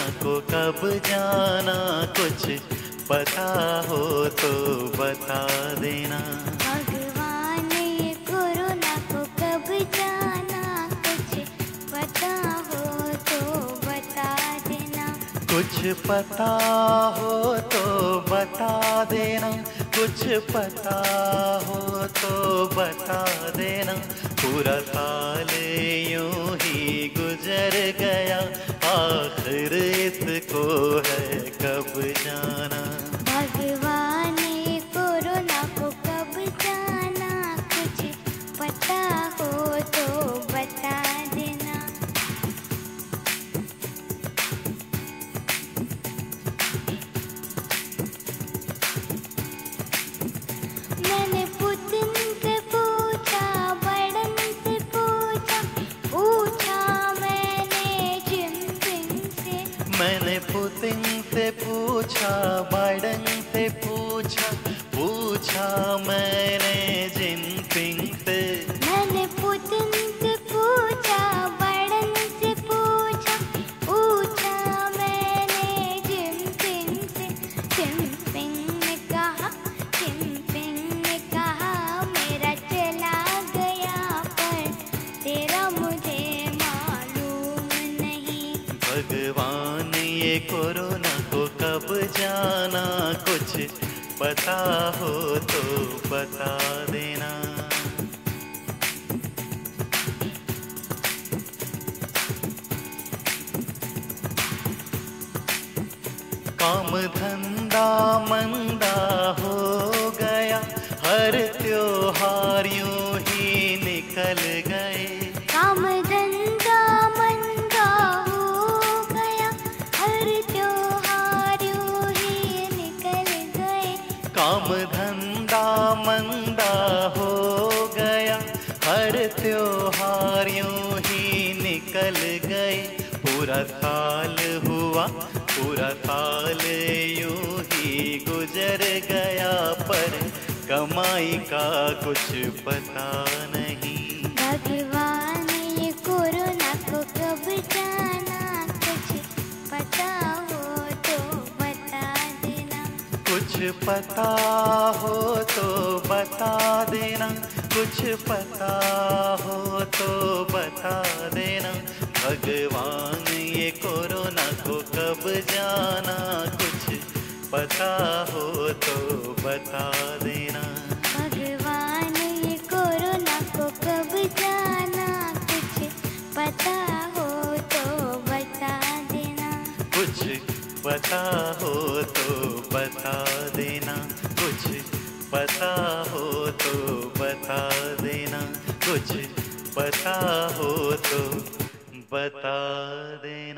कब जाना कुछ पता हो तो बता देना। भगवान ये कोरोना को कब जाना कुछ पता हो तो बता देना। कुछ पता हो तो बता देना कुछ पता हो तो बता देना। पूरा साल यूँ ही गुजर गया। पुतिन से पूछा बाइडन से पूछा पूछा मैंने जिनपिंग से। मैंने पुतिन से पूछा बड़न से पूछा पूछा मैंने जिनपिंग से। जिनपिंग ने कहा जिनपिंग ने कहा मेरा चला गया पर तेरा मुझे मालूम नहीं। भगवान कोरोना को कब जाना? कुछ पता हो तो बता देना। काम धंधा मंदा हो गया, हर त्योहार यूँ ही निकल गए काम धंधा मंदा हो गया। हर त्योहार यूँ ही निकल गए। पूरा साल हुआ, पूरा साल यूँ ही गुजर गया। पर कमाई का कुछ पता नहीं। भगवान ये कोरोना को कब जाना कुछ पता हो तो बता देना। कुछ पता हो तो बता देना। भगवान, ये कोरोना को कब जाना? कुछ पता हो तो बता देना। पता हो तो बता देना कुछ। पता हो तो बता देना कुछ। पता हो तो बता देना।